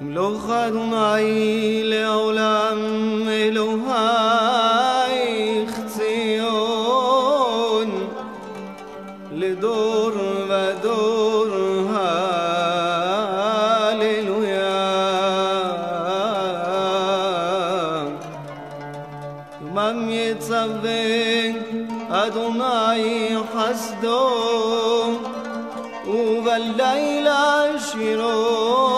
מלוך אדוני לעולם אלוהיך ציון לדור ודור הללויה יומם יצווה אדוני חסדו ובלילה שירו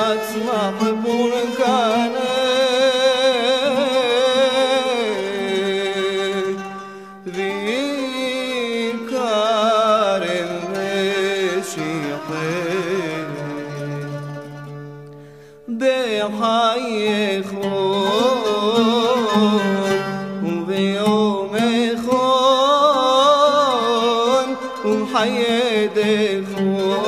ويطمح بركانه ويكارم مشيحه بحي وبيوم خون وحيد خون